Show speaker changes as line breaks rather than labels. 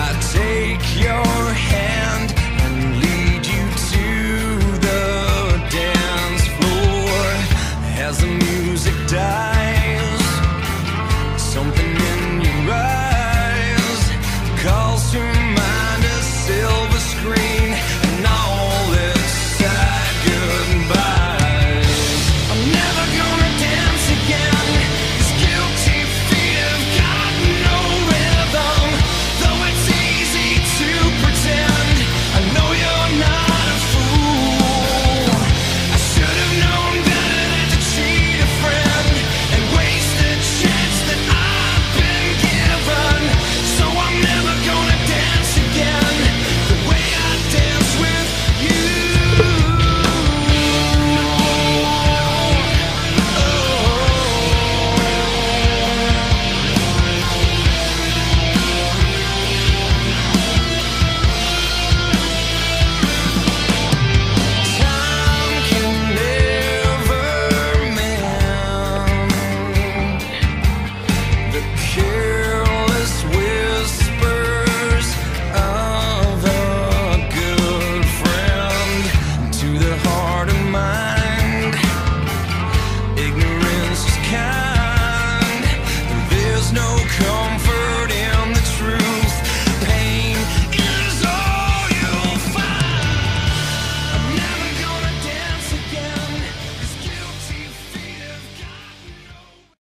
I take your hand?